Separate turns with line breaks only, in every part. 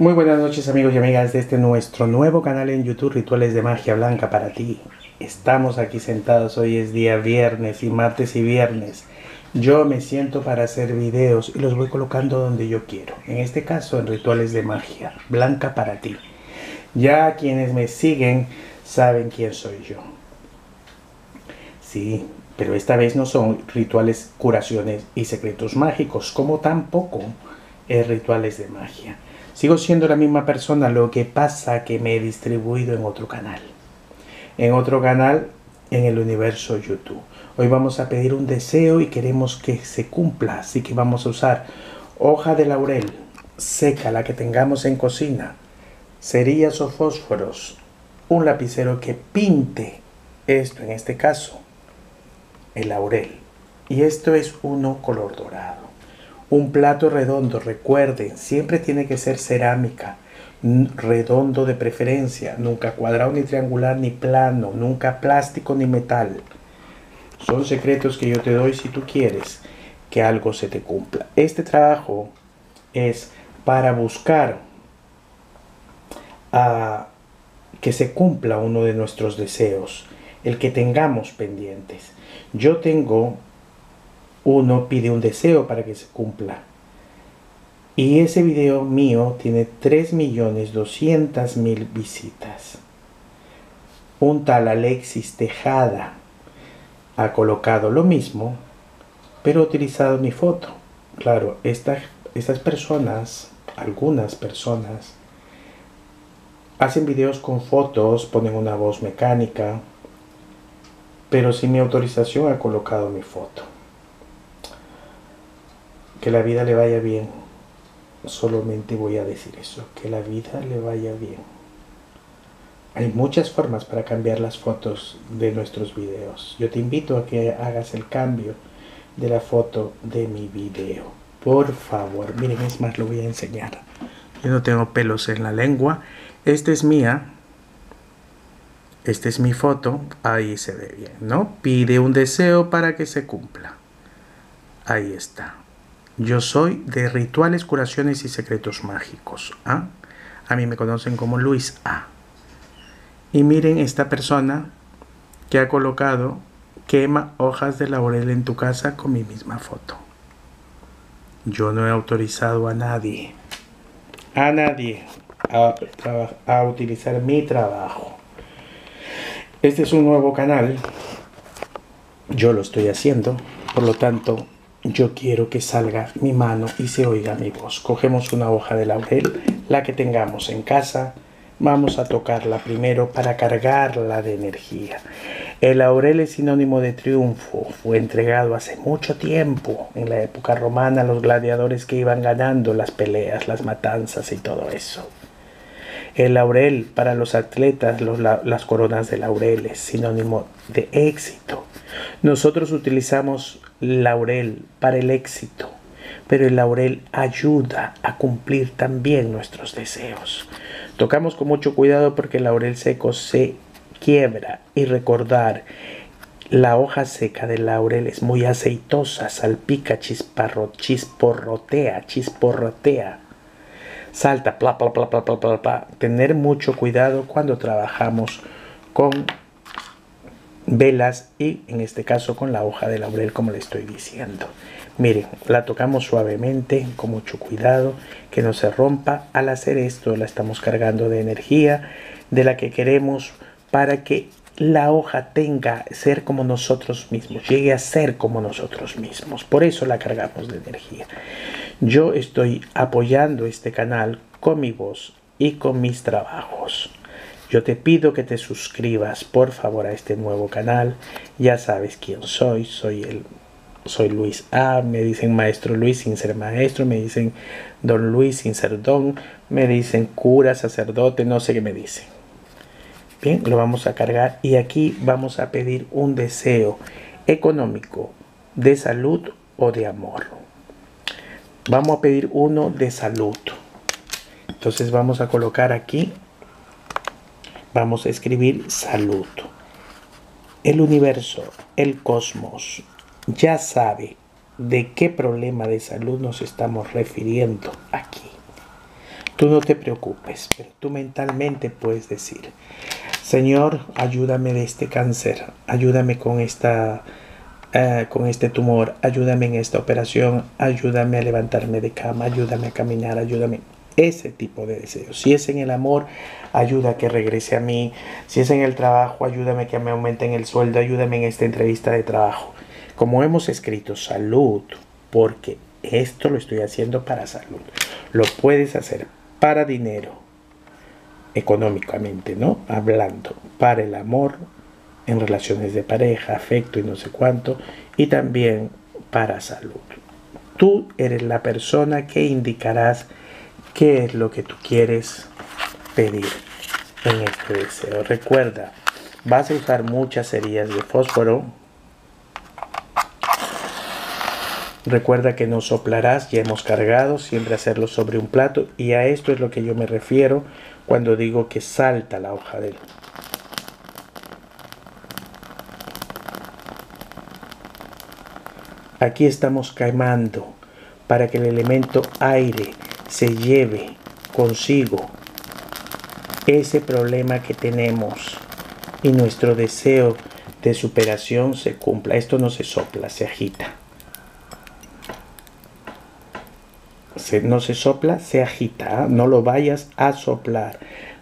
Muy buenas noches amigos y amigas de este nuestro nuevo canal en YouTube Rituales de Magia Blanca para ti. Estamos aquí sentados, hoy es día viernes y martes y viernes. Yo me siento para hacer videos y los voy colocando donde yo quiero. En este caso en Rituales de Magia Blanca para ti. Ya quienes me siguen saben quién soy yo. Sí, pero esta vez no son rituales, curaciones y secretos mágicos, como tampoco es rituales de magia. Sigo siendo la misma persona, lo que pasa que me he distribuido en otro canal. En otro canal en el universo YouTube. Hoy vamos a pedir un deseo y queremos que se cumpla, así que vamos a usar hoja de laurel seca, la que tengamos en cocina, cerillas o fósforos, un lapicero que pinte esto, en este caso, el laurel. Y esto es uno color dorado. Un plato redondo, recuerden, siempre tiene que ser cerámica, redondo de preferencia, nunca cuadrado ni triangular ni plano, nunca plástico ni metal. Son secretos que yo te doy si tú quieres que algo se te cumpla. Este trabajo es para buscar a que se cumpla uno de nuestros deseos, el que tengamos pendientes. Yo tengo uno pide un deseo para que se cumpla. Y ese video mío tiene 3.200.000 visitas. Un tal Alexis Tejada ha colocado lo mismo, pero ha utilizado mi foto. Claro, estas personas, algunas personas, hacen videos con fotos, ponen una voz mecánica, pero sin mi autorización ha colocado mi foto que la vida le vaya bien. Solamente voy a decir eso, que la vida le vaya bien. Hay muchas formas para cambiar las fotos de nuestros videos. Yo te invito a que hagas el cambio de la foto de mi video. Por favor, miren, es más, lo voy a enseñar. Yo no tengo pelos en la lengua. Esta es mía. Esta es mi foto. Ahí se ve bien, ¿no? Pide un deseo para que se cumpla. Ahí está. Yo soy de rituales, curaciones y secretos mágicos. ¿ah? A mí me conocen como Luis A. Y miren esta persona que ha colocado quema hojas de laurel en tu casa con mi misma foto. Yo no he autorizado a nadie, a nadie, a, a utilizar mi trabajo. Este es un nuevo canal. Yo lo estoy haciendo. Por lo tanto, yo quiero que salga mi mano y se oiga mi voz. Cogemos una hoja de laurel, la que tengamos en casa, vamos a tocarla primero para cargarla de energía. El laurel es sinónimo de triunfo, fue entregado hace mucho tiempo, en la época romana, a los gladiadores que iban ganando las peleas, las matanzas y todo eso. El laurel para los atletas, las coronas de laurel es sinónimo de éxito. Nosotros utilizamos laurel para el éxito, pero el laurel ayuda a cumplir también nuestros deseos. Tocamos con mucho cuidado porque el laurel seco se quiebra y recordar la hoja seca del laurel es muy aceitosa, salpica, chisparro, chisporrotea, chisporrotea. Salta, pla, pla, pla, pla, pla, Tener mucho cuidado cuando trabajamos con velas y en este caso con la hoja de laurel como le estoy diciendo. Miren, la tocamos suavemente, con mucho cuidado, que no se rompa. Al hacer esto la estamos cargando de energía de la que queremos para que la hoja tenga ser como nosotros mismos, llegue a ser como nosotros mismos. Por eso la cargamos de energía. Yo estoy apoyando este canal con mi voz y con mis trabajos. Yo te pido que te suscribas por favor a este nuevo canal. Ya sabes quién soy, soy el soy Luis A, me dicen maestro Luis sin ser maestro, me dicen don Luis sin ser don, me dicen cura, sacerdote, no sé qué me dicen. Bien, lo vamos a cargar y aquí vamos a pedir un deseo económico, de salud o de amor. Vamos a pedir uno de salud. Entonces vamos a colocar aquí vamos a escribir salud. El universo, el cosmos, ya sabe de qué problema de salud nos estamos refiriendo aquí. Tú no te preocupes, pero tú mentalmente puedes decir, Señor, ayúdame de este cáncer, ayúdame con esta eh, con este tumor, ayúdame en esta operación, ayúdame a levantarme de cama, ayúdame a caminar, ayúdame. Ese tipo de deseos. Si es en el amor, ayuda a que regrese a mí. Si es en el trabajo, ayúdame que me aumenten el sueldo, ayúdame en esta entrevista de trabajo. Como hemos escrito, salud, porque esto lo estoy haciendo para salud. Lo puedes hacer para dinero, económicamente, ¿no? Hablando, para el amor, en relaciones de pareja, afecto y no sé cuánto, y también para salud. Tú eres la persona que indicarás qué es lo que tú quieres pedir en este deseo. Recuerda, vas a usar muchas cerillas de fósforo. Recuerda que no soplarás, ya hemos cargado, siempre hacerlo sobre un plato y a esto es lo que yo me refiero cuando digo que salta la hoja de Aquí estamos quemando para que el elemento aire se lleve consigo ese problema que tenemos y nuestro deseo de superación se cumpla. Esto no se sopla, se agita. no se sopla, se agita. ¿ah? No lo vayas a soplar.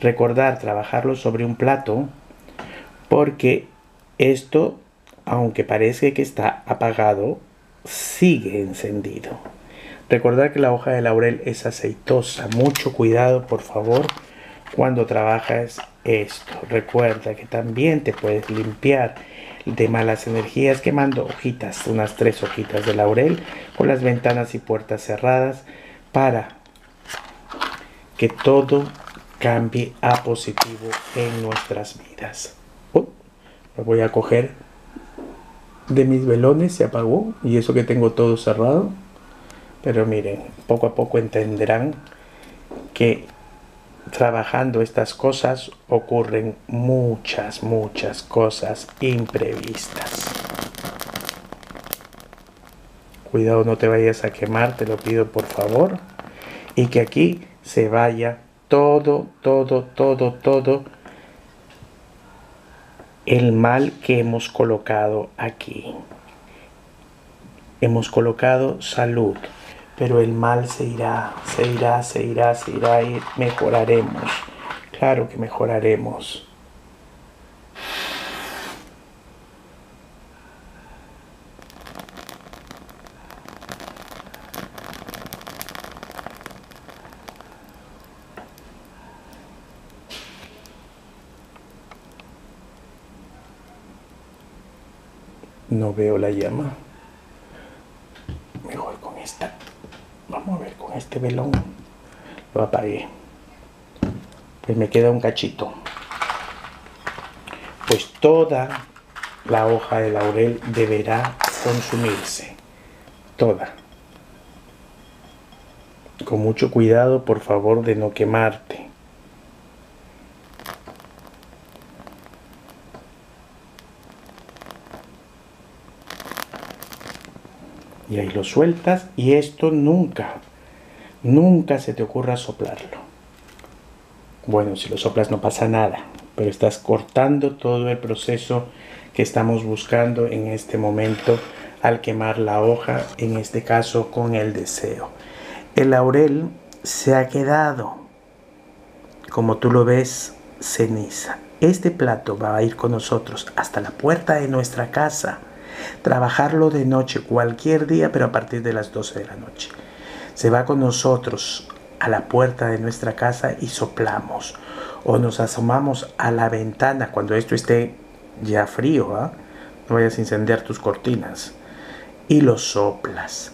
Recordar trabajarlo sobre un plato porque esto, aunque parece que está apagado, sigue encendido. Recordar que la hoja de laurel es aceitosa. Mucho cuidado, por favor, cuando trabajas esto. Recuerda que también te puedes limpiar de malas energías quemando hojitas, unas tres hojitas de laurel con las ventanas y puertas cerradas para que todo cambie a positivo en nuestras vidas. Oh, lo voy a coger de mis velones se apagó y eso que tengo todo cerrado. Pero miren, poco a poco entenderán que trabajando estas cosas ocurren muchas, muchas cosas imprevistas. Cuidado no te vayas a quemar, te lo pido por favor. Y que aquí se vaya todo, todo, todo, todo el mal que hemos colocado aquí. Hemos colocado salud, pero el mal se irá, se irá, se irá, se irá y mejoraremos. Claro que mejoraremos. No veo la llama. Mejor con esta. Vamos a ver con este velón. Lo apagué. Pues me queda un cachito. Pues toda la hoja de laurel deberá consumirse. Toda. Con mucho cuidado, por favor, de no quemarte. y ahí lo sueltas y esto nunca, nunca se te ocurra soplarlo. Bueno, si lo soplas no pasa nada, pero estás cortando todo el proceso que estamos buscando en este momento al quemar la hoja, en este caso con el deseo. El laurel se ha quedado, como tú lo ves, ceniza. Este plato va a ir con nosotros hasta la puerta de nuestra casa Trabajarlo de noche cualquier día, pero a partir de las 12 de la noche. Se va con nosotros a la puerta de nuestra casa y soplamos. O nos asomamos a la ventana cuando esto esté ya frío. ¿ah? No vayas a incendiar tus cortinas. Y lo soplas.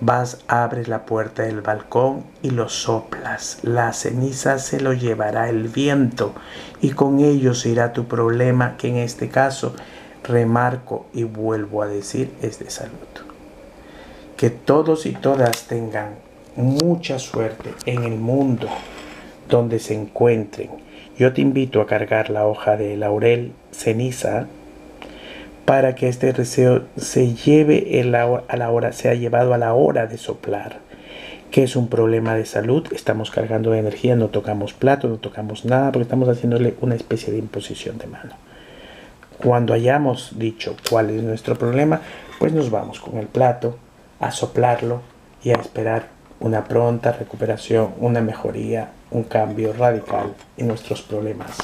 Vas, abres la puerta del balcón y lo soplas. La ceniza se lo llevará el viento y con ello se irá tu problema, que en este caso remarco y vuelvo a decir, es de salud. Que todos y todas tengan mucha suerte en el mundo donde se encuentren. Yo te invito a cargar la hoja de laurel ceniza para que este deseo se lleve a la hora, sea llevado a la hora de soplar. que es un problema de salud, estamos cargando energía, no tocamos plato, no tocamos nada, porque estamos haciéndole una especie de imposición de mano. Cuando hayamos dicho cuál es nuestro problema, pues nos vamos con el plato a soplarlo y a esperar una pronta recuperación, una mejoría, un cambio radical en nuestros problemas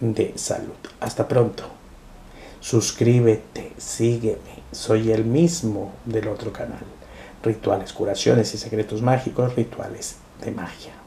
de salud. Hasta pronto. Suscríbete, sígueme. Soy el mismo del otro canal. Rituales, curaciones y secretos mágicos, rituales de magia.